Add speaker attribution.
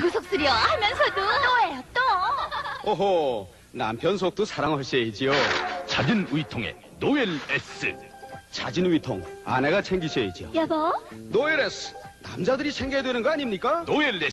Speaker 1: 아이고 속쓰려 하면서도 또예요 또.
Speaker 2: 오호, 남편 속도 사랑하셔야지요.
Speaker 3: 잦은 위통에 노엘 S.
Speaker 2: 자진 위통, 아내가 챙기셔야죠.
Speaker 1: 여보
Speaker 2: 노엘 S, 남자들이 챙겨야 되는 거 아닙니까?
Speaker 3: 노엘 S.